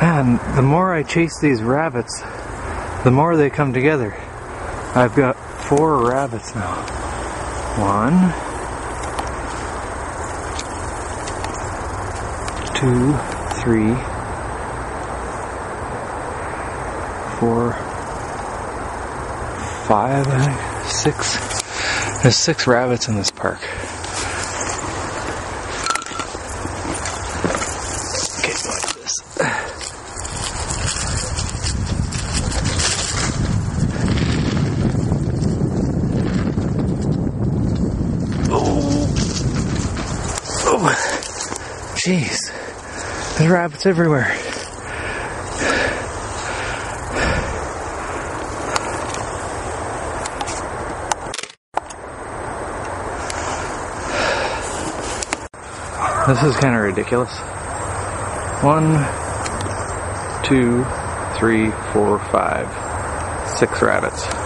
And the more I chase these rabbits, the more they come together. I've got four rabbits now. One, two, three, four, five, I. There's six rabbits in this park. Oh, jeez. There's rabbits everywhere. This is kind of ridiculous. One, two, three, four, five, six rabbits.